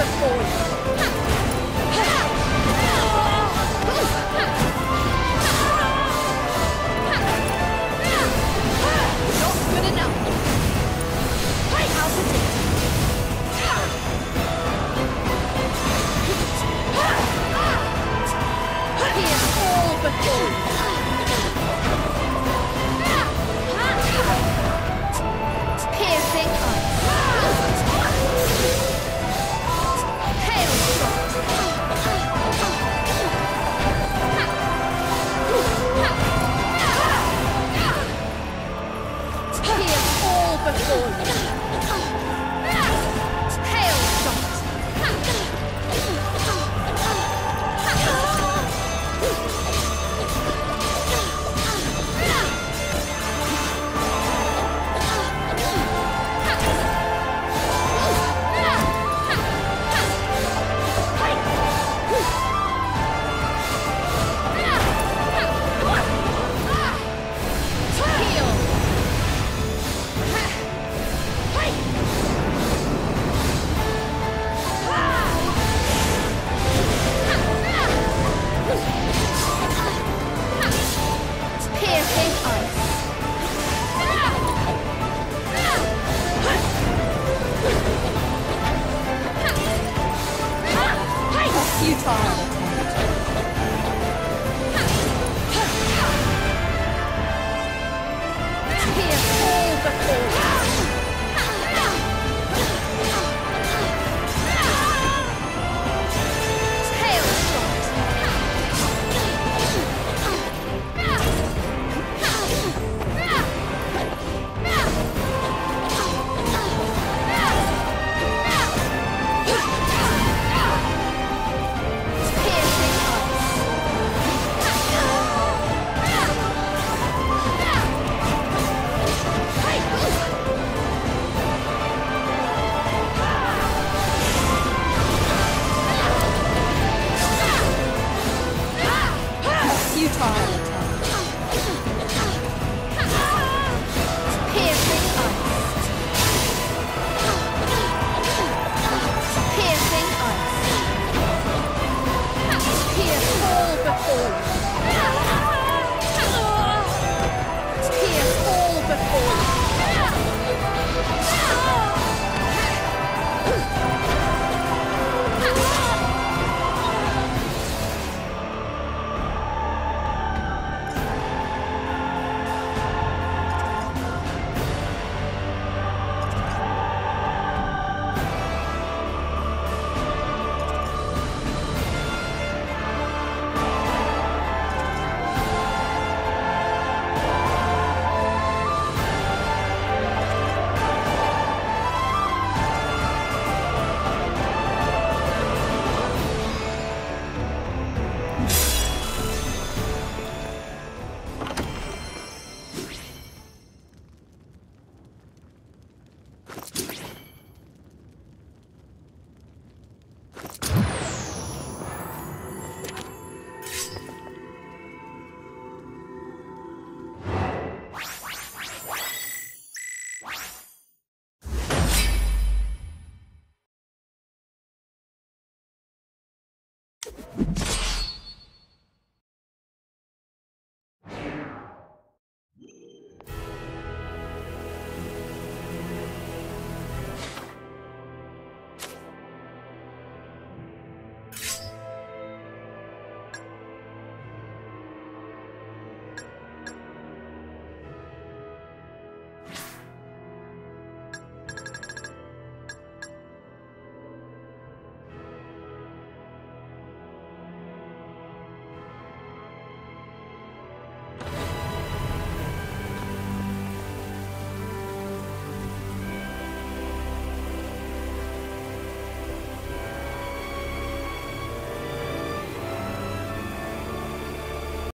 before you.